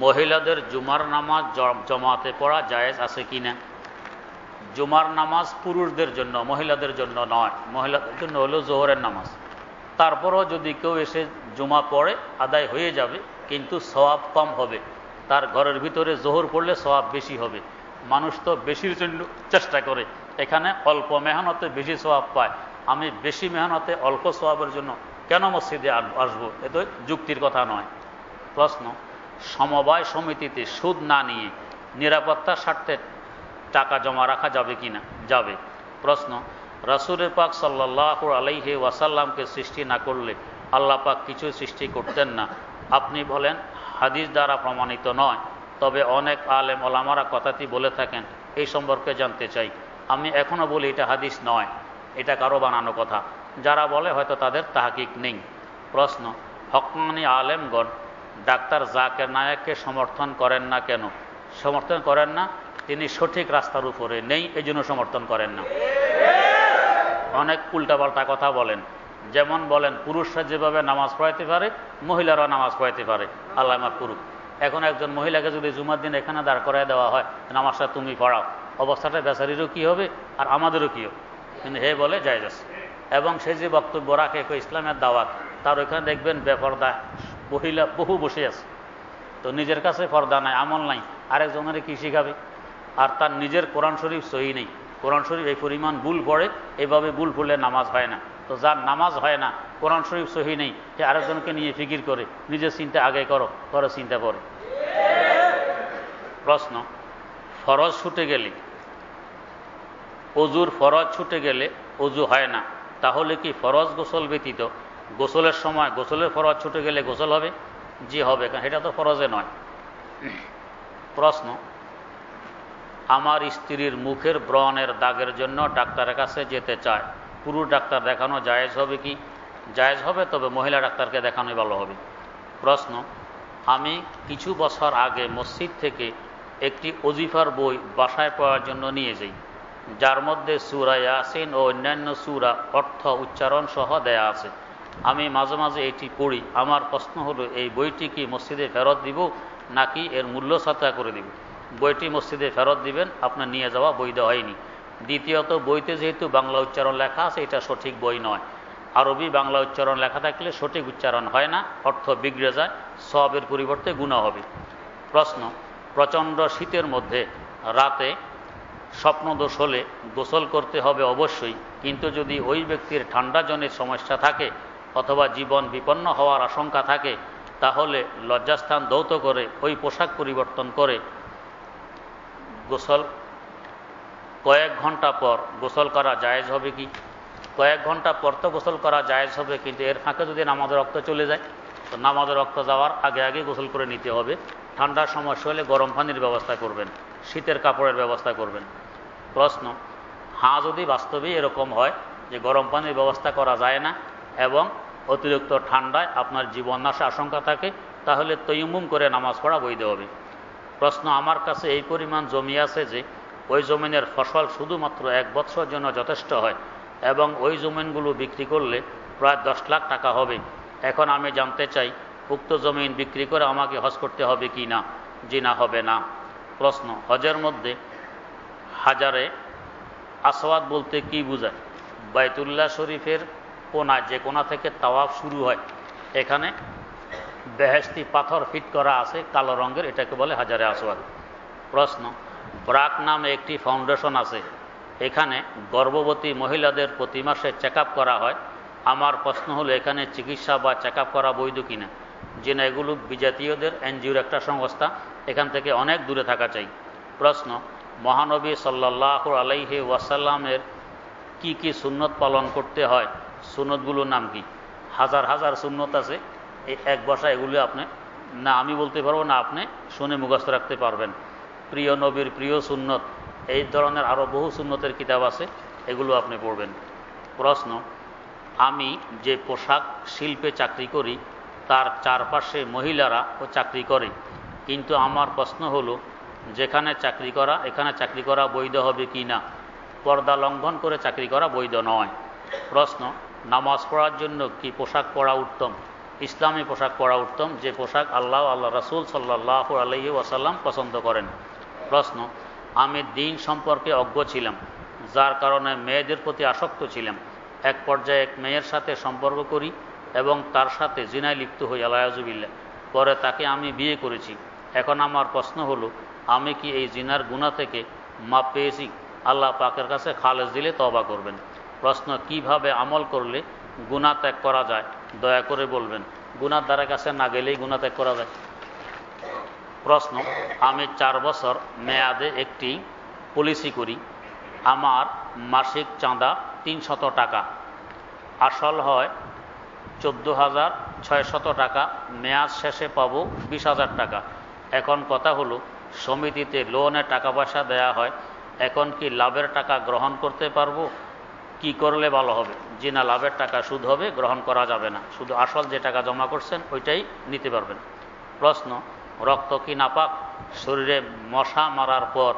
মহিলাদের জুমার নামাজ জমাতে পড়া জায়েজ আছে কি না? জুমার নামাজ পুরুষদের জন্য, মহিলাদের জন্য নয়। মহিলাদের জন্য হলো জোহরের নামাজ। তারপরও যদি কেউ এসে জুমা পড়ে, আদায় হয়ে যাবে, কিন্তু সওয়াব কম হবে। তার ঘরের ভিতরে জোহর পড়লে সওয়াব বেশি হবে। মানুষ তো বেশির জন্য চেষ্টা করে। এখানে অল্প মেহনতে বেশি সওয়াব পায়। আমি বেশি মেহনতে অল্প সওয়াবের জন্য কেন মসজিদে আসব? এ তো যুক্তির কথা নয়। প্রশ্ন সমবায় সমিতিতে সুদ না নিয়ে নিরাপত্তার স্বার্থে টাকা জমা রাখা যাবে কি না? যাবে। প্রশ্ন, রাসুলের পাক সাল্লাহ আলাইহে ওয়াসাল্লামকে সৃষ্টি না করলে আল্লাহ পাক কিছু সৃষ্টি করতেন না। আপনি বলেন, হাদিস দ্বারা প্রমাণিত নয়। তবে অনেক আলেম ওলামারা কথাটি বলে থাকেন, এই সম্পর্কে জানতে চাই। আমি এখনও বলি, এটা হাদিস নয়। এটা কারও বানানো কথা। যারা বলে, হয়তো তাদের তাহাকিক নেই। প্রশ্ন, হকমানি আলেমগণ ডাক্তার জাকের নায়ককে সমর্থন করেন না কেন? সমর্থন করেন না, তিনি সঠিক রাস্তার উপরে নেই এই জন্য সমর্থন করেন না। অনেক উল্টাপাল্টা কথা বলেন। যেমন বলেন, পুরুষরা যেভাবে নামাজ পড়াইতে পারে মহিলারা নামাজ পড়াইতে পারে। আল্লাহ মাফ করুক। এখন একজন মহিলাকে যদি জুমার দিন এখানে দাঁড় করাই দেওয়া হয় নামাজটা তুমি পড়াও। অবস্থাটা বেচারিরও কী হবে আর আমাদেরও কী হবে? কিন্তু হে বলে যাই যাচ্ছে এবং সে যে বক্তব্য রাখে ইসলামের দাওয়াত, তার ওইখানে দেখবেন বেপর্দা। মহিলা বহু বসে আছে। তো নিজের কাছে পর্দা নাই, আমল নাই। আরেকজনের কি শিখাবে? আর তার নিজের কোরআন শরীফ সহি নেই। কোরআন শরীফ এই পরিমাণ ভুল পড়ে, এভাবে ভুল পড়লে নামাজ হয় না। তো যার নামাজ হয় না, কোরআন শরীফ সহি নেই, সে আরেকজনকে নিয়ে ফিকির করে, নিজের চিন্তা আগে করো করো চিন্তা করে প্রশ্ন, ফরজ ছুটে গেলে, অজুর ফরজ ছুটে গেলে অজু হয় না, তাহলে কি ফরজ গোসল ব্যতীত গোসলের সময়, গোসলের ফরজ ছুটে গেলে গোসল হবে? জি, হবে, কারণ এটা তো ফরজে নয়। প্রশ্ন, আমার স্ত্রীর মুখের ব্রণের দাগের জন্য ডাক্তারের কাছে যেতে চায়। পুরুষ ডাক্তার দেখানো জায়েজ হবে কি? জায়েজ হবে, তবে মহিলা ডাক্তারকে দেখানোই ভালো হবে। প্রশ্ন, আমি কিছু বছর আগে মসজিদ থেকে একটি অজিফার বই বাসায় পড়ার জন্য নিয়ে যাই, যার মধ্যে সুরা ইয়াসিন ও অন্যান্য সুরা অর্থ উচ্চারণ সহ দেয়া আছে। আমি মাঝে মাঝে এটি পড়ি। আমার প্রশ্ন হলো, এই বইটি কি মসজিদে ফেরত দিব নাকি এর মূল্য সাথা করে দিব? বইটি মসজিদে ফেরত দিবেন, আপনার নিয়ে যাওয়া বৈধ হয়নি। দ্বিতীয়ত, বইতে যেহেতু বাংলা উচ্চারণ লেখা আছে, এটা সঠিক বই নয়। আরবি বাংলা উচ্চারণ লেখা থাকলে সঠিক উচ্চারণ হয় না, অর্থ বিগড়ে যায়, সবের পরিবর্তে গুণা হবে। প্রশ্ন, প্রচণ্ড শীতের মধ্যে রাতে স্বপ্নদোষ হলে গোসল করতে হবে অবশ্যই, কিন্তু যদি ওই ব্যক্তির ঠান্ডাজনের সমস্যা থাকে অথবা জীবন বিপন্ন হওয়ার আশঙ্কা থাকে, তাহলে লজ্জাস্থান দৌত করে ওই পোশাক পরিবর্তন করে গোসল। কয়েক ঘণ্টা পর গোসল করা জায়েজ হবে কি? কয়েক ঘণ্টা পর তো গোসল করা জায়েজ হবে, কিন্তু এর ফাঁকে যদি নামাজের রক্ত চলে যায়, তো নামাজের রক্ত যাওয়ার আগে আগে গোসল করে নিতে হবে। ঠান্ডার সমস্যা হলে গরম পানির ব্যবস্থা করবেন, শীতের কাপড়ের ব্যবস্থা করবেন। প্রশ্ন, হাঁ যদি বাস্তবেই এরকম হয় যে গরম পানির ব্যবস্থা করা যায় না এবং অতিরিক্ত ঠান্ডায় আপনার জীবন নাশা আশঙ্কা থাকে, তাহলে তৈমুম করে নামাজ পড়া বৈধ হবে। প্রশ্ন আমার কাছে এই পরিমাণ জমি আছে যে, ওই জমিনের ফসল শুধুমাত্র এক বছর জন্য যথেষ্ট হয় এবং ওই জমিনগুলো বিক্রি করলে প্রায় দশ লাখ টাকা হবে। এখন আমি জানতে চাই, উক্ত জমিন বিক্রি করে আমাকে হজ করতে হবে কি না, জি না, হবে না? প্রশ্ন, হজের মধ্যে হাজারে আসওয়াদ বলতে কি বোঝায়? বাইতুল্লাহ শরীফের কোনা যে কোনা থেকে তাওয়াফ শুরু হয়, এখানে বেহেস্তি পাথর ফিট করা আছে কালো রঙের, এটাকে বলে হাজারে আসওয়াদ। প্রশ্ন, ব্রাক নামে একটি ফাউন্ডেশন আছে, এখানে গর্ভবতী মহিলাদের প্রতি মাসে চেক করা হয়। আমার প্রশ্ন হলো, এখানে চিকিৎসা বা চেক করা বৈধ কিনা? যে না এগুলো বিজাতীয়দের এনজিওর একটা সংস্থা, এখান থেকে অনেক দূরে থাকা চাই। প্রশ্ন, মহানবী সাল্লাহ আলাইহি ওয়াসাল্লামের কি কি সুন্নত পালন করতে হয়? সুন্নতগুলোর নাম কি? হাজার হাজার সুন্নত আছে। এই এক বসা এগুলো আপনি, না আমি বলতে পারব, না আপনি শুনে মুখস্থ রাখতে পারবেন। প্রিয় নবীর প্রিয় সুন্নত, এই ধরনের আরও বহু সুন্নতের কিতাব আছে, এগুলো আপনি পড়বেন। প্রশ্ন, আমি যে পোশাক শিল্পে চাকরি করি, তার চারপাশে মহিলারা ও চাকরি করে। কিন্তু আমার প্রশ্ন হলো, যেখানে চাকরি করা, এখানে চাকরি করা বৈধ হবে কি না পর্দা লঙ্ঘন করে চাকরি করা বৈধ নয়। প্রশ্ন নামাজ পড়ার জন্য কি পোশাক পরা উত্তম? ইসলামী পোশাক পরা উত্তম, যে পোশাক আল্লাহ আল্লাহ রাসুল সাল্লাহ আলহি ওয়াসাল্লাম পছন্দ করেন। প্রশ্ন, আমি দিন সম্পর্কে অজ্ঞ ছিলাম, যার কারণে মেয়েদের প্রতি আসক্ত ছিলাম। এক পর্যায়ে এক মেয়ের সাথে সম্পর্ক করি এবং তার সাথে জিনায় লিপ্ত হই আলায়াজুবিল্লা পরে তাকে আমি বিয়ে করেছি। এখন আমার প্রশ্ন হলো, আমি কি এই জিনার গুণা থেকে মাপ পেয়েছি? আল্লাহ পাকের কাছে খালেজ দিলে তবা করবেন। প্রশ্ন, কীভাবে আমল করলে গুণা ত্যাগ করা যায়? দয়া করে বলবেন। গুনার দ্বারা কাছে না গেলেই গুণা ত্যাগ করা যায়। প্রশ্ন, আমি চার বছর মেয়াদে একটি পলিসি করি। আমার মাসিক চাঁদা তিনশত টাকা। আসল হয় চোদ্দ হাজার ছয়শত টাকা। মেয়াদ শেষে পাবো বিশ হাজার টাকা। এখন কথা হলো, সমিতিতে লোনে টাকা পয়সা দেয়া হয়। এখন কি লাভের টাকা গ্রহণ করতে পারব? কি করলে ভালো হবে? যে না লাভের টাকা সুদ হবে, গ্রহণ করা যাবে না। শুধু আসল যে টাকা জমা করছেন, ওইটাই নিতে পারবেন। প্রশ্ন, রক্ত কি নাপাক? শরীরে মশা মারার পর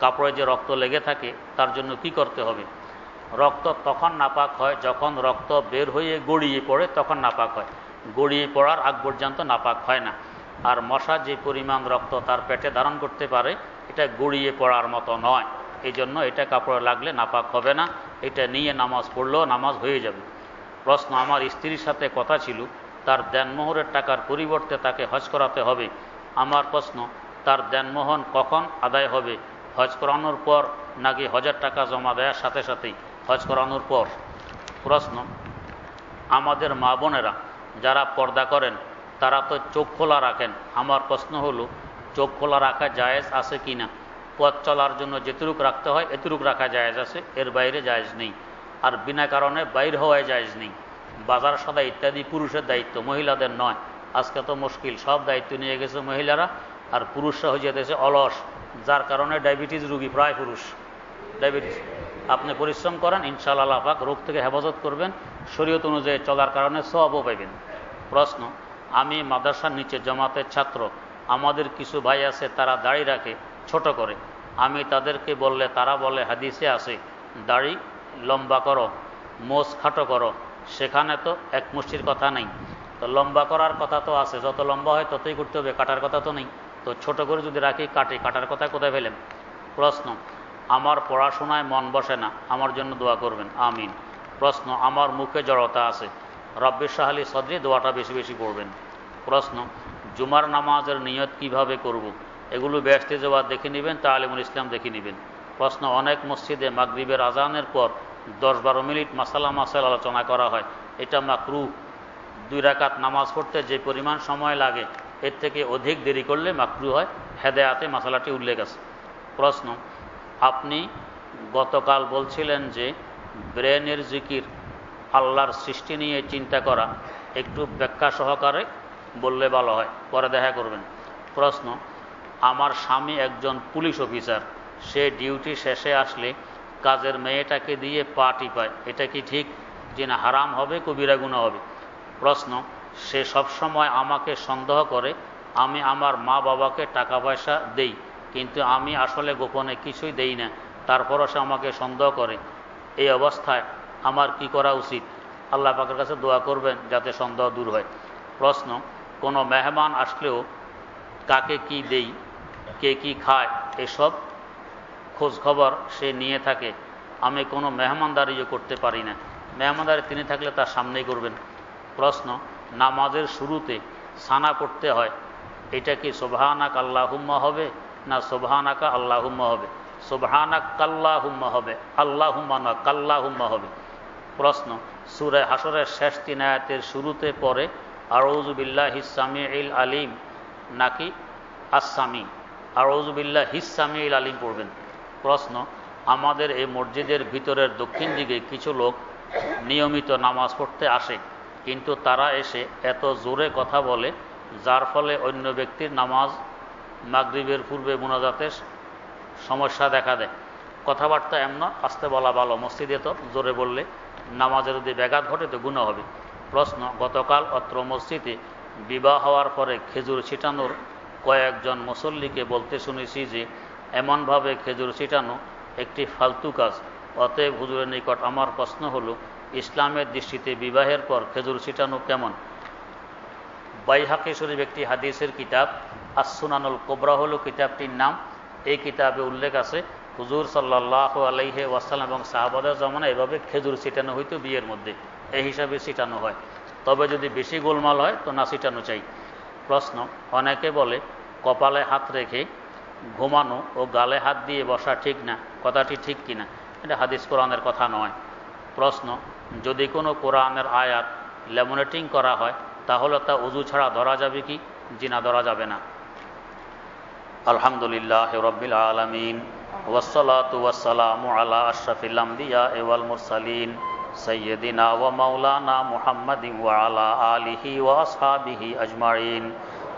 কাপড়ে যে রক্ত লেগে থাকে, তার জন্য কি করতে হবে? রক্ত তখন নাপাক হয় যখন রক্ত বের হয়ে গড়িয়ে পড়ে, তখন নাপাক হয়। গড়িয়ে পড়ার আগ পর্যন্ত নাপাক হয় না। আর মশা যে পরিমাণ রক্ত তার পেটে ধারণ করতে পারে, এটা গড়িয়ে পড়ার মতো নয়। এই জন্য এটা কাপড়ে লাগলে নাপাক হবে না। এটা নিয়ে নামাজ পড়লেও নামাজ হয়ে যাবে। প্রশ্ন, আমার স্ত্রীর সাথে কথা ছিল, তার দেনমোহরের টাকার পরিবর্তে তাকে হজ করাতে হবে। আমার প্রশ্ন, তার দেনমোহন কখন আদায় হবে? হজ করানোর পর নাকি হজার টাকা জমা দেওয়ার সাথে সাথেই? হজ করানোর পর। প্রশ্ন, আমাদের মা বোনেরা যারা পর্দা করেন, তারা তো চোখ খোলা রাখেন। আমার প্রশ্ন হলো, চোখ খোলা রাখা জায়েজ আছে কি না পথ চলার জন্য যেতুরুক রাখতে হয় এতুরুক রাখা জায়েজ আছে। এর বাইরে জায়েজ নেই। আর বিনা কারণে বাইর হওয়ায় জায়েজ নেই। বাজার সদা ইত্যাদি পুরুষের দায়িত্ব, মহিলাদের নয়। আজকে তো মুশকিল, সব দায়িত্ব নিয়ে গেছে মহিলারা। আর পুরুষরা হয়ে যেতেছে অলস, যার কারণে ডায়াবেটিস রুগী প্রায় পুরুষ। ডায়াবেটিস। আপনি পরিশ্রম করেন, ইনশাআল্লাহ পাক রোগ থেকে হেফাজত করবেন। শরীয়ত অনুযায়ী চলার কারণে সবও পাইবেন। প্রশ্ন, আমি মাদ্রাসার নিচে জমাতের ছাত্র, আমাদের কিছু ভাই আছে, তারা দাড়ি রাখে। ছোট করে। আমি তাদেরকে বললে, তারা বলে, হাদিসে আসে দাড়ি লম্বা করো মোষ খাটো করো। সেখানে তো এক মুষ্টির কথা নেই। তো লম্বা করার কথা তো আছে, যত লম্বা হয় ততই করতে হবে, কাটার কথা তো নেই। তো ছোট করে যদি রাখি, কাটে, কাটার কথা কোথায় ফেলেন প্রশ্ন, আমার পড়াশোনায় মন বসে না, আমার জন্য দোয়া করবেন, আমিন। প্রশ্ন, আমার মুখে জড়তা আছে রব্বির সাহালি সদরি দোয়াটা বেশি বেশি পড়বেন। প্রশ্ন, জুমার নামাজের নিয়ত কীভাবে করব। এগুলো ব্যস্তে যাওয়া দেখে নেবেন তালিমুল ইসলাম দেখে নেবেন। প্রশ্ন, অনেক মসজিদে মাগরীবের আজানের পর দশ বারো মিনিট মাসালা মাসাল আলোচনা করা হয়। এটা মাকরু। দুই রাকাত নামাজ পড়তে যে পরিমাণ সময় লাগে, এর থেকে অধিক দেরি করলে মাকরু হয়। হেদায়াতে মশালাটি উল্লেখ আছে। প্রশ্ন, আপনি গতকাল বলছিলেন যে ব্রেনের জিকির আল্লাহর সৃষ্টি নিয়ে চিন্তা করা, একটু ব্যাখ্যা সহকারে বললে ভালো হয়, পরে দেখা করবেন। প্রশ্ন আমার স্বামী একজন পুলিশ অফিসার, সে ডিউটি শেষে আসলে কাজের মেয়েটাকে দিয়ে পা টিপায়। এটা কি ঠিক? যে না, হারাম হবে, কবিরা গুণা হবে। প্রশ্ন, সে সবসময় আমাকে সন্দেহ করে, আমি আমার মা বাবাকে টাকা পয়সা দেই, কিন্তু আমি আসলে গোপনে কিছুই দেই না। তারপরও সে আমাকে সন্দেহ করে। এই অবস্থায় আমার কি করা উচিত? আল্লাহ পাকের কাছে দোয়া করবেন যাতে সন্দেহ দূর হয়। প্রশ্ন, কোনো মেহমান আসলেও কাকে কি দেই? কে কি খায়, এসব খোঁজ খবর সে নিয়ে থাকে। আমি কোনো মেহমানদারিও করতে পারি না। মেহমানদারি তিনি থাকলে তার সামনেই করবেন। প্রশ্ন, নামাজের শুরুতে সানা করতে হয়, এটা কি সোভানাক আল্লাহুম্মা হবে না সোভানাকা আল্লাহুম্মা হবে? সোভানাক কাল্লাহুম্মা হবে, আল্লাহুম্মা না কাল্লাহুম্মা হবে। প্রশ্ন, সুরে হাসরের শেষ তিন আয়াতের শুরুতে পরে আরৌজুবিল্লাহ হিসামি ইল আলিম, নাকি আসামি আরৌজুবিল্লাহ হিসামি ইল আলিম পড়বেন। প্রশ্ন, আমাদের এই মসজিদের ভিতরের দক্ষিণ দিকে কিছু লোক নিয়মিত নামাজ পড়তে আসে, কিন্তু তারা এসে এত জোরে কথা বলে, যার ফলে অন্য ব্যক্তির নামাজ মাগরীবের পূর্বে মোনাজাতের সমস্যা দেখা দেয়। কথাবার্তা এমন আসতে বলা ভালো। মসজিদে তো জোরে বললে নামাজের যদি ব্যাঘাত ঘটে তো গুণ হবে। প্রশ্ন, গতকাল অত্র মসজিদে বিবাহ হওয়ার পরে খেজুর ছিটানোর কয়েকজন মুসল্লিকে বলতে শুনেছি যে, এমনভাবে খেজুর ছিটানো একটি ফালতু কাজ। অতএব হুজুরের নিকট আমার প্রশ্ন হল, ইসলামের দৃষ্টিতে বিবাহের পর খেজুর ছিটানো কেমন? বাইহাকি শরীফ একটি হাদিসের কিতাব আসুনানুল কোবরা হল কিতাবটির নাম। এই কিতাবে উল্লেখ আছে, হুজুর সাল্লাহ আলাইহে ওয়াসাল্লাম এবং সাহাবাদের জমানা এভাবে খেজুর ছিটানো হইতো বিয়ের মধ্যে। এই হিসাবে ছিটানো হয়। তবে যদি বেশি গোলমাল হয়, তো না ছিটানো চাই। প্রশ্ন। অনেকে বলে, কপালে হাত রেখে ঘুমানো ও গালে হাত দিয়ে বসা ঠিক না, কথাটি ঠিক কিনা? এটা হাদিস কোরআনের কথা নয়। প্রশ্ন, যদি কোনো কোরআনের আয়াত ল্যামিনেটিং করা হয়, তাহলে তা উজু ছাড়া ধরা যাবে কি? জিনা ধরা যাবে না। আলহামদুলিল্লাহ রবিল আলমিন। ওসলাত ওয়াসালাম আলা আশরাফিল আম্বিয়া এওয়াল মুরসালিন। سيدنا ومولانا محمد وعلى آله وأصحابه أجمعين.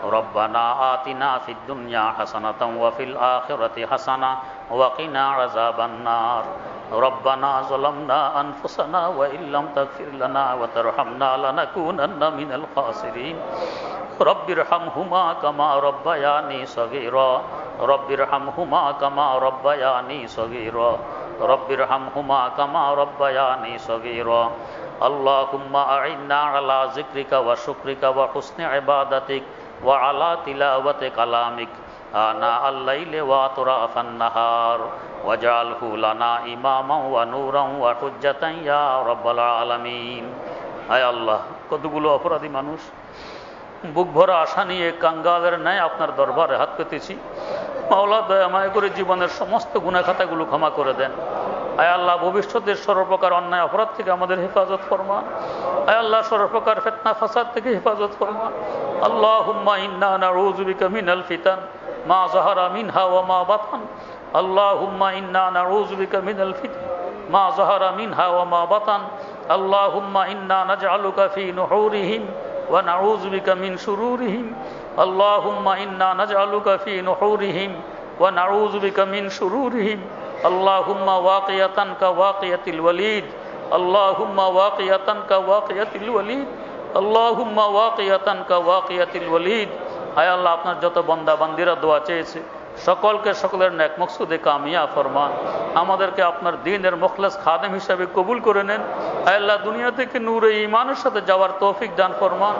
ربنا آتنا في الدنيا حسنة وفي الآخرة حسنة وقنا عذاب النار. ربنا ظلمنا أنفسنا وإن لم تغفر لنا وترحمنا لنكونن من الخاسرين. رب ارحمهما كما ربياني صغيرا. رب ارحمهما كما ربياني صغيرا. رب ارحمهما كما ربياني صغيرا اللهم أعنا على ذكرك وشكرك وحسن عبادتك وعلى تلاوة كلامك آناء الليل وأطراف النهار واجعله لنا إماما ونورا وحجة يا رب العالمين আয় আল্লাহ কতগুলো অপরাধী মানুষ বুক ভরা আশা নিয়ে কাঙ্গালের ন্যায় আপনার দরবারে হাত পেতেছি মাওলা দয়াময় করে জীবনের সমস্ত গুণাখাতাগুলো ক্ষমা করে দেন। আয় আল্লাহ, ভবিষ্যতের সর্বপ্রকার অন্যায় অপরাধ থেকে আমাদের হেফাজত ফরমান। আয় আল্লাহ, সর্বপ্রকার ফেতনা ফাসাদ থেকে হেফাজত ফরমান। আল্লাহ হুম্মা ইন্না মিনাল ফিতান, মা যাহারা মিনহা ওয়া মা বাতান। আল্লাহ হুম্মা ইন্না নাউযুবিকা মিনাল ফিতান, মা যাহারা মিনহা ওয়া মা বাতান। আল্লাহ হুম্মা ইন্না নাজআলুকা ফি নুহুরিহিম। ونعوذ بك من شرورهم اللهم إنا نجعلك في نحورهم ونعوذ بك من شرورهم اللهم واقية كواقية الوليد اللهم واقية كواقية الوليد اللهم واقية كواقية الوليد হায় আল্লাহ আপনার যত বন্দা বান্দিরা দোয়া চেয়েছে সকলকে সকলের ন্যাক মকসুদে কামিয়া ফরমান। আমাদেরকে আপনার দিনের মুখলেস খাদেম হিসাবে কবুল করে নেন। আল্লাহ, দুনিয়া থেকে নূরে ইমানের সাথে যাওয়ার তৌফিক দান ফরমান।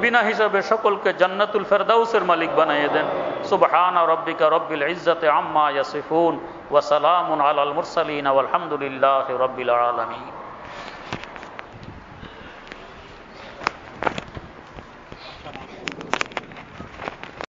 বিনা হিসাবে সকলকে জান্নাতুল ফেরদাউসের মালিক বানিয়ে দেন। সুবহানা রব্বিকা রব্বিল ইজ্জাতে আম্মা ইয়াসিফুন। ওয়া সালামুন আলাল মুরসালিন। ওয়ালহামদুলিল্লাহি রাব্বিল আলামিন।